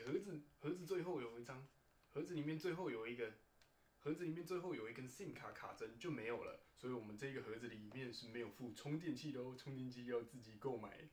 盒子盒子最后有一张，盒子里面最后有一个，盒子里面最后有一根 SIM 卡卡针就没有了，所以我们这个盒子里面是没有附充电器的哦，充电器要自己购买。